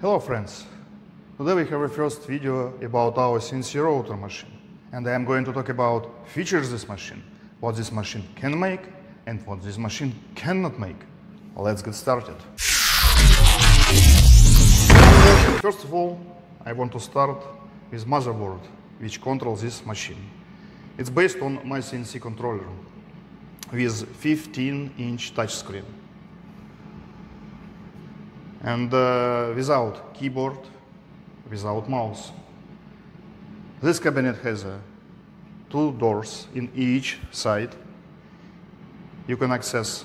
Hello friends! Today we have a first video about our CNC router machine and I am going to talk about features this machine, what this machine can make and what this machine cannot make. Let's get started. First of all, I want to start with motherboard which controls this machine. It's based on myCNC controller with 15 inch touchscreen and uh, without keyboard, without mouse. This cabinet has uh, two doors in each side. You can access,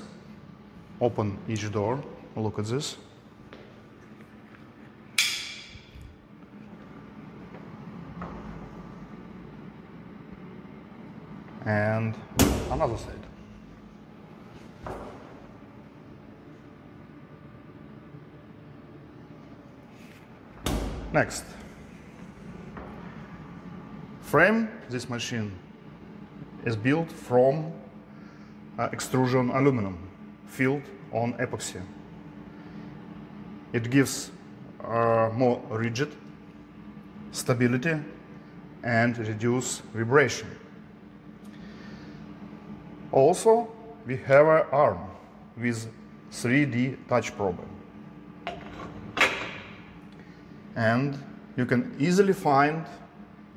open each door. Look at this. And another side. Next. Frame this machine is built from uh, extrusion aluminum filled on epoxy. It gives uh, more rigid stability and reduce vibration. Also, we have an arm with 3D touch probe. And you can easily find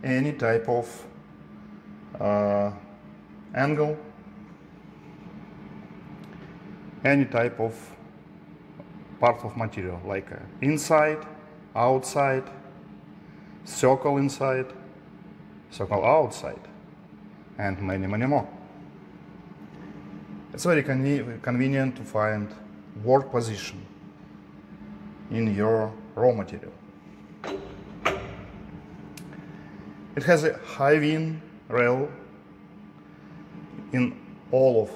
any type of uh, angle, any type of part of material like uh, inside, outside, circle inside, circle outside, and many, many more. It's very conve convenient to find work position in your raw material. It has a HIWIN rail in all of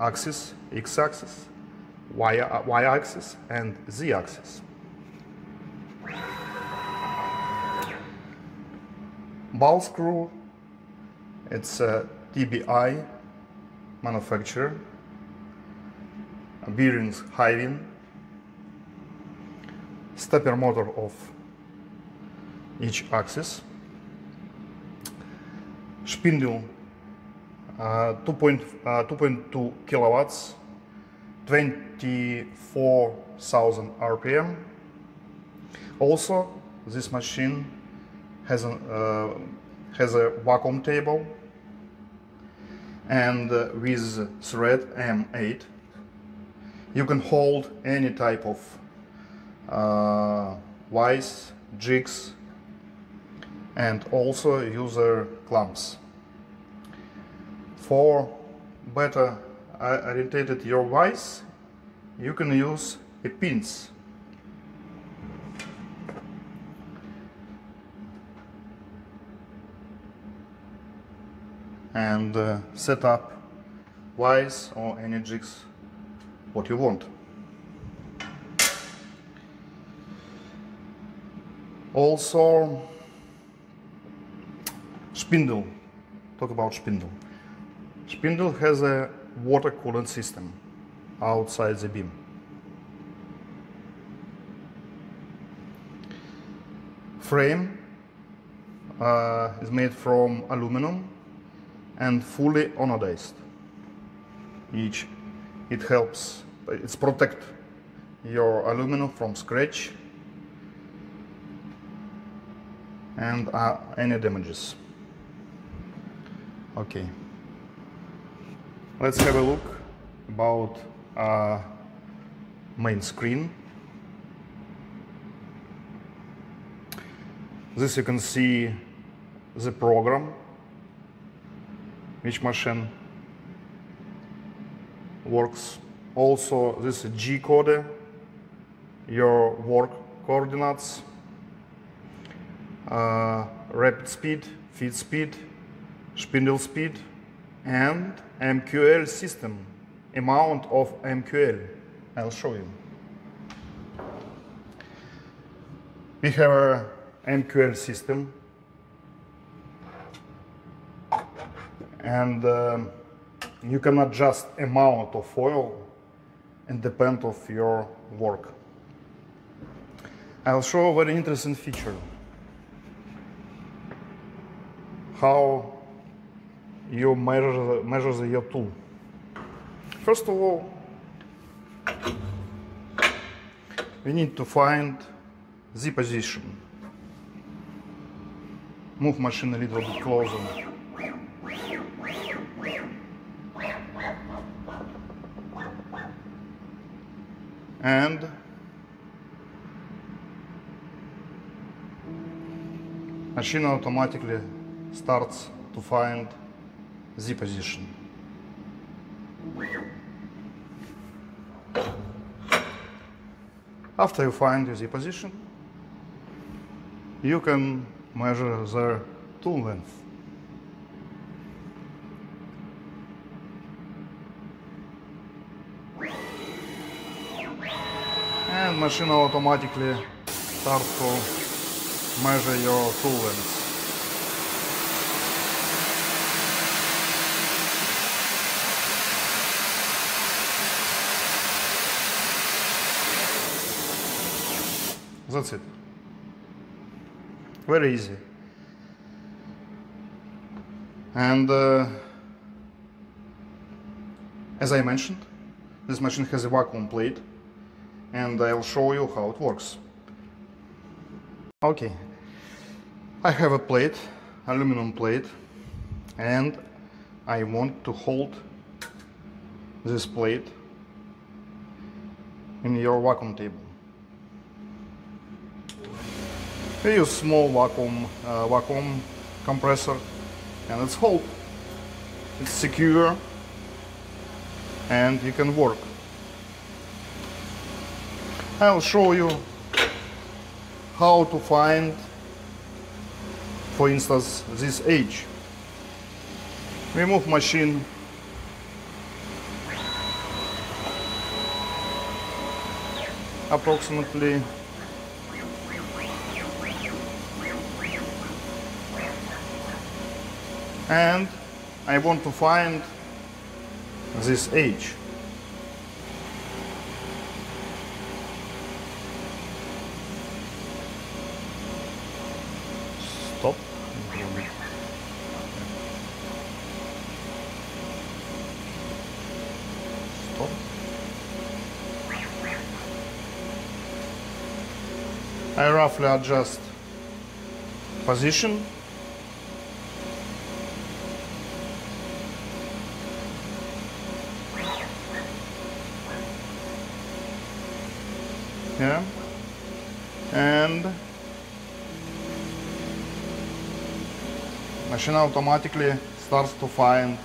axis, x-axis, y-axis and z-axis. Ball screw, it's a TBI manufacturer, bearings HIWIN, stepper motor of each axis, Spindle uh, 2.2 uh, kilowatts, 24,000 RPM. Also, this machine has, an, uh, has a vacuum table and uh, with thread M8 you can hold any type of uh, jigs and also user clamps. For better orientated your vise, you can use a pins. And uh, set up vise or any jigs what you want. Also Spindle. Talk about Spindle. Spindle has a water coolant system outside the beam. Frame uh, is made from aluminum and fully anodized. Each it helps, it's protect your aluminum from scratch and uh, any damages. Okay. Let's have a look about uh, main screen. This you can see the program, which machine works. Also this G code, your work coordinates, uh, rapid speed, feed speed, spindle speed, and MQL system, amount of MQL. I'll show you. We have a MQL system and um, you can adjust amount of oil and depend of your work. I'll show a very interesting feature. How you measure, measure the, your tool. First of all, we need to find the position. Move machine a little bit closer. And machine automatically starts to find the position. After you find the position, you can measure the tool length. And machine automatically starts to measure your tool length. That's it. Very easy. And uh, as I mentioned, this machine has a vacuum plate and I'll show you how it works. Okay, I have a plate, aluminum plate, and I want to hold this plate in your vacuum table. We use small vacuum uh, vacuum compressor and it's hold. It's secure and you can work. I'll show you how to find for instance this age. Remove machine approximately and I want to find this age. Stop. Stop. I roughly adjust position and machine automatically starts to find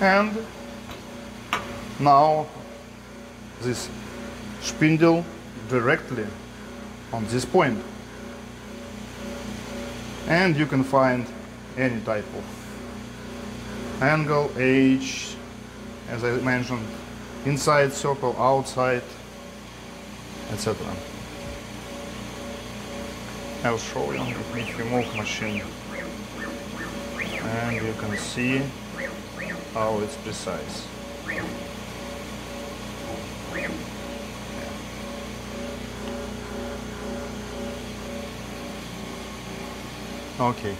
and now this spindle directly on this point. And you can find any type of angle age as I mentioned inside circle outside etc I'll show you if you move machine. And you can see how it's precise. Okay.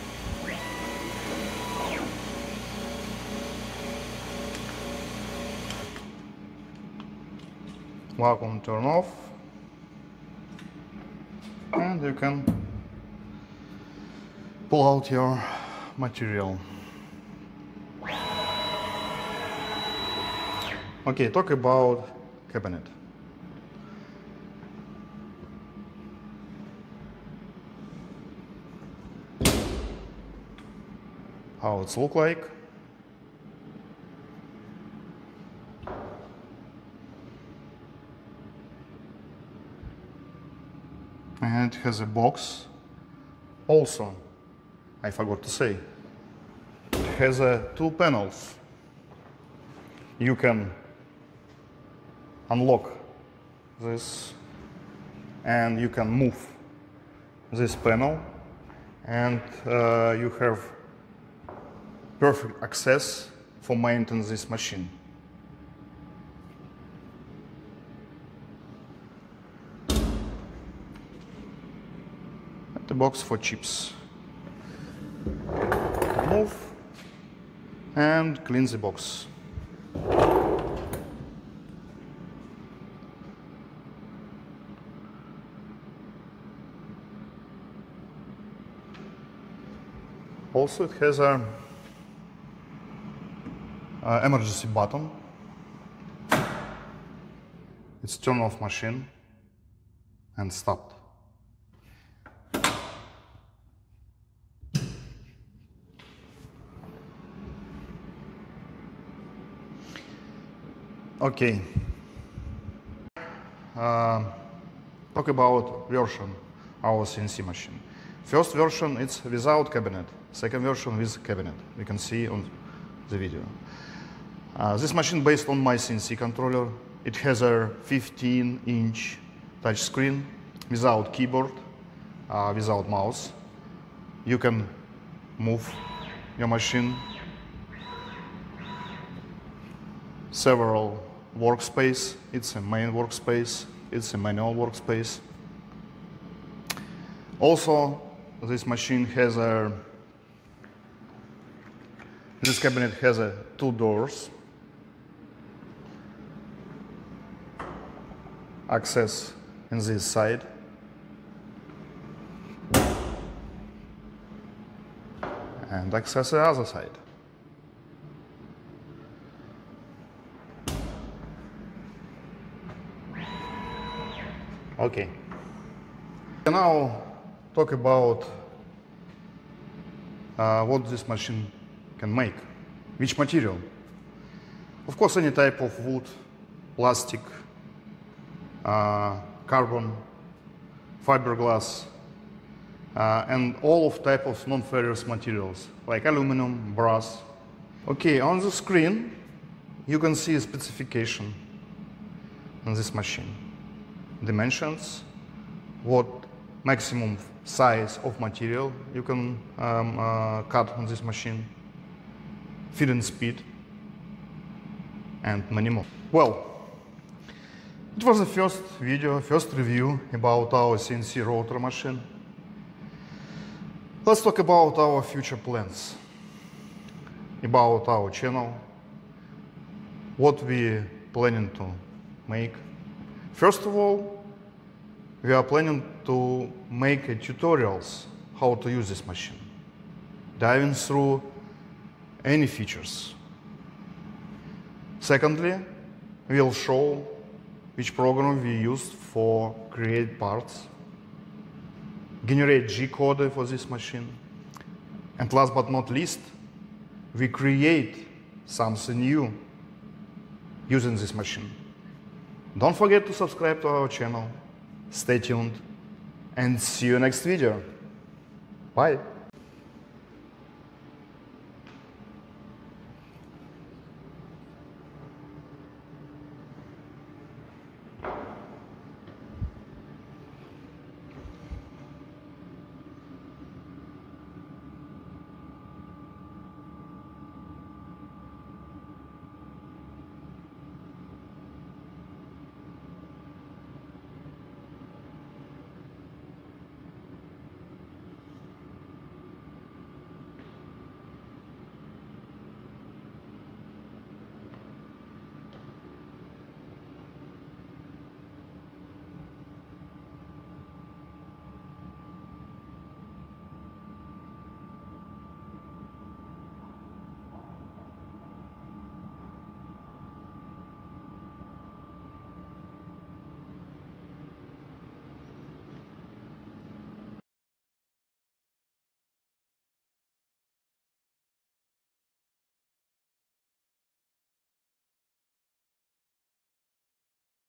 Vacuum turn off and you can pull out your material. Okay, talk about cabinet. How it's look like. And it has a box. Also, I forgot to say, it has uh, two panels. You can unlock this and you can move this panel and uh, you have perfect access for maintenance this machine. And the box for chips. Move and clean the box. Also, it has a, a emergency button. It's turn off machine and stopped. Okay. Uh, talk about version our CNC machine. First version it's without cabinet. Second version with cabinet. We can see on the video. Uh, this machine based on myCNC controller. It has a 15 inch touch screen without keyboard, uh, without mouse. You can move your machine several workspace. It's a main workspace. It's a manual workspace. Also, this machine has a this cabinet has a two doors access in this side. And access the other side. Okay. Now talk about uh, what this machine can make, which material. Of course, any type of wood, plastic, carbon, fiberglass, uh, and all of type of non-ferrous materials like aluminum, brass. Okay, on the screen you can see a specification on this machine. Dimensions, what maximum size of material you can um, uh, cut on this machine, feeding speed, and many more. Well, it was the first video, first review about our CNC router machine. Let's talk about our future plans, about our channel, what we planning to make. First of all, we are planning to make tutorials how to use this machine, diving through any features. Secondly, we'll show which program we used for create parts, generate G-code for this machine, and last but not least, we create something new using this machine. Don't forget to subscribe to our channel Stay tuned and see you next video. Bye.